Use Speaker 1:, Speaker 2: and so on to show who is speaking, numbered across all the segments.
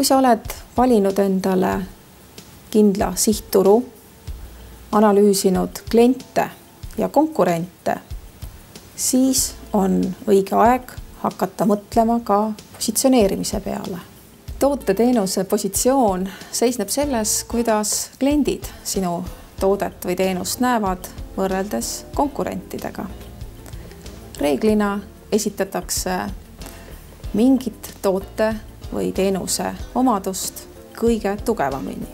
Speaker 1: kui sa oled valinud endale kindla sihtturu, analüüsinud kliente ja konkurente, siis on õige aeg hakata mõtlema ka positsioneerimise peale. toote-teenuse positsioon seisneb selles, kuidas kliendid sinu toodet või teenust näevad võrreldes konkurentidega. reeglina esitatakse mingit toote või teenuse omadust kõige tugevamini.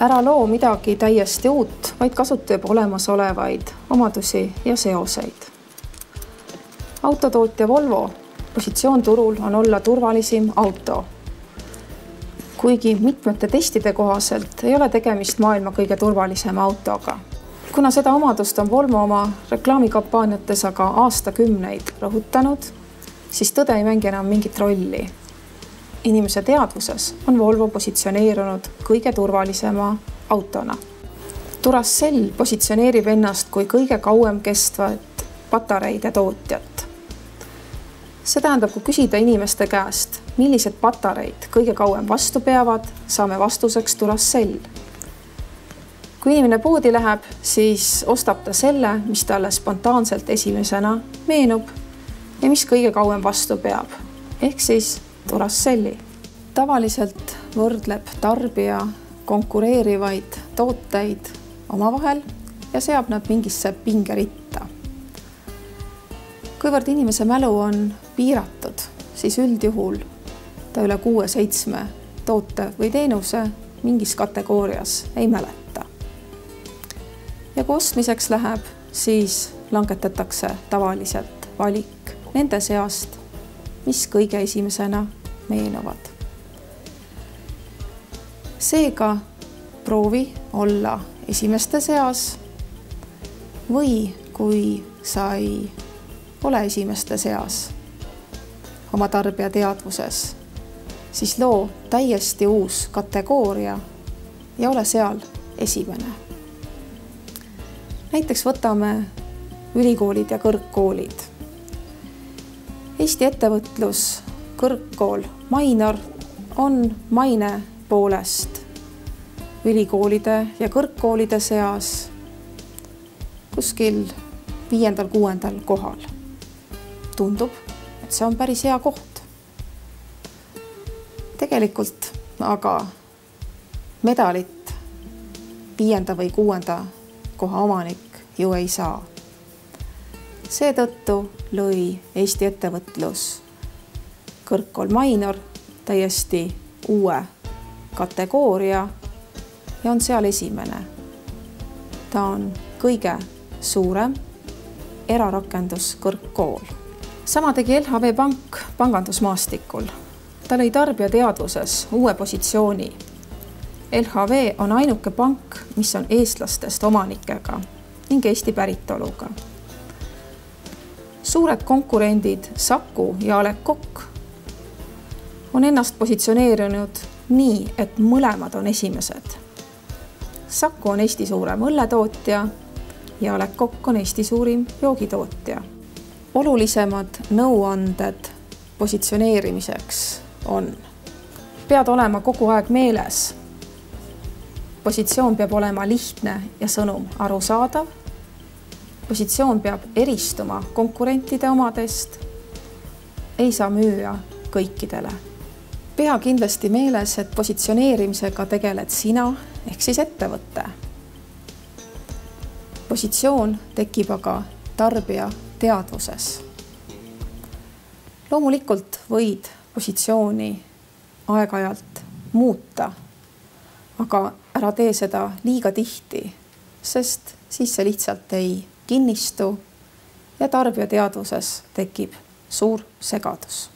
Speaker 1: ära loo midagi täiesti uut, vaid kasuta juba olemasolevaid omadusi ja seoseid. autotootja Volvo positsioon turul on olla turvalisim auto. kuigi mitmete testide kohaselt ei ole tegemist maailma kõige turvalisema autoga. kuna seda omadust on Volvo oma reklaamikampaaniates aga aastakümneid rõhutanud, siis tõde ei mängi enam mingit rolli. Inimese teadvuses on Volvo positsioneerunud kõige turvalisema autona. Duracell positsioneerib ennast kui kõige kauem kestvat patareide tootjat see tähendab, kui küsida inimeste käest, millised patareid kõige kauem vastu peavad, saame vastuseks Duracell. kui inimene poodi läheb, siis ostab ta selle, mis talle spontaanselt esimesena meenub ja mis kõige kauem vastu peab, ehk siis Duracelli. tavaliselt võrdleb tarbija konkureerivaid tooteid omavahel ja seab nad mingisse pingeritta. kuivõrd inimese mälu on piiratud, siis üldjuhul ta üle kuue-seitsme toote või teenuse mingis kategoorias ei mäleta. ja kui ostmiseks läheb, siis langetatakse tavaliselt valik nende seast, mis kõige esimesena meenuvad. seega proovi olla esimeste seas või kui sa ei ole esimeste seas oma tarbija teadvuses, siis loo täiesti uus kategooria ja ole seal esimene. näiteks võtame ülikoolid ja kõrgkoolid. Eesti ettevõtlus kõrgkool Mainor on maine poolest ülikoolide ja kõrgkoolide seas kuskil viiendal-kuuendal kohal. tundub et see on päris hea koht. tegelikult aga medalit viienda või kuuenda koha omanik ju ei saa. seetõttu lõi Eesti ettevõtlus kõrgkool Mainor täiesti uue kategooria ja on seal esimene. ta on kõige suurem erarakenduskõrgkool sama tegi LHV Pank pangandusmaastikul. ta lõi tarbija teadvuses uue positsiooni. LHV on ainuke pank, mis on eestlastest omanikega ning Eesti päritoluga. suured konkurendid Saku ja A Le Coq on ennast positsioneerinud nii, et mõlemad on esimesed. Saku on Eesti suurem õlletootja ja Le Coq on Eesti suurim joogitootja olulisemad nõuanded positsioneerimiseks on, pead olema kogu aeg meeles. positsioon peab olema lihtne ja sõnum arusaadav. positsioon peab eristuma konkurentide omadest. ei saa müüa kõikidele. Pea kindlasti meeles, et positsioneerimisega tegeled sina ehk siis ettevõte. positsioon tekib aga tarbija teadvuses. loomulikult võid positsiooni aeg-ajalt muuta, aga ära tee seda liiga tihti, sest siis see lihtsalt ei kinnistu ja tarbija teadvuses tekib suur segadus